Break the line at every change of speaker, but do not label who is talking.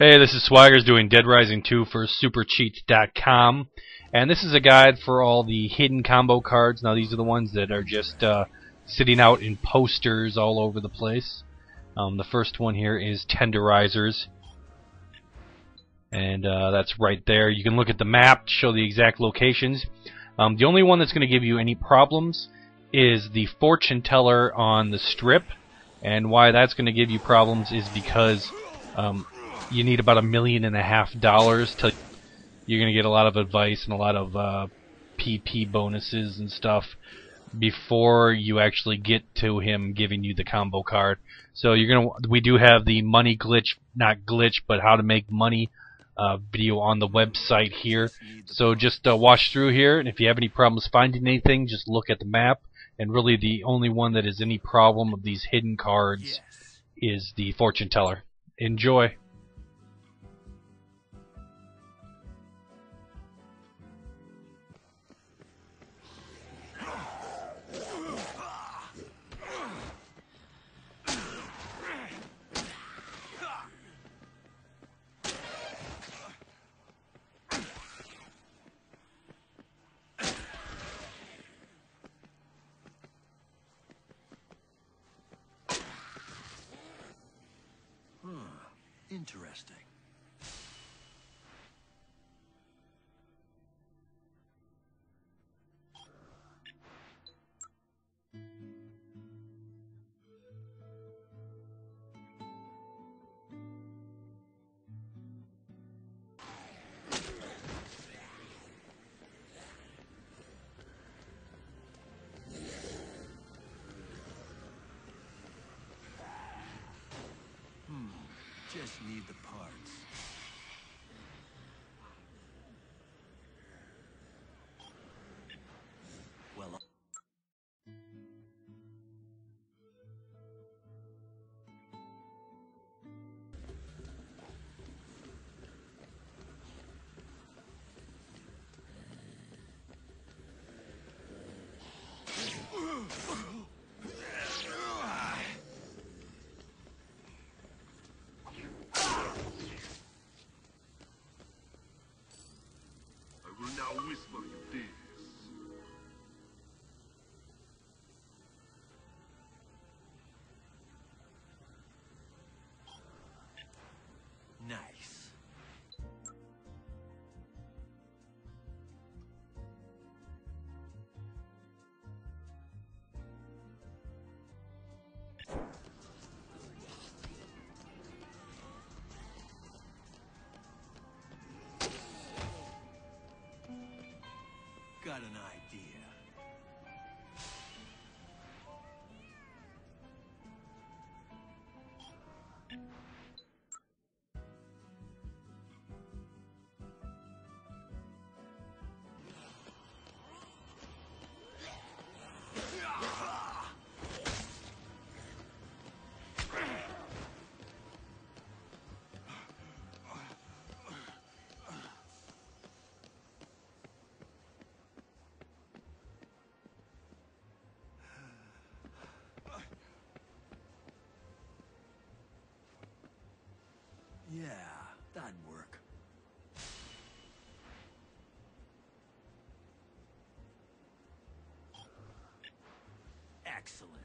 Hey, this is Swaggers doing Dead Rising 2 for SuperCheats.com, and this is a guide for all the hidden combo cards. Now, these are the ones that are just uh, sitting out in posters all over the place. Um, the first one here is Tenderizers, and uh, that's right there. You can look at the map to show the exact locations. Um, the only one that's going to give you any problems is the fortune teller on the strip, and why that's going to give you problems is because um, you need about a million and a half dollars to you're going to get a lot of advice and a lot of uh, PP bonuses and stuff before you actually get to him giving you the combo card. So you're gonna we do have the money glitch, not glitch, but how to make money uh, video on the website here. So just uh, watch through here, and if you have any problems finding anything, just look at the map. And really, the only one that is any problem of these hidden cards is the fortune teller. Enjoy.
Interesting. Just need the parts. Well,
I now whisper you
Yeah, that'd work. Excellent.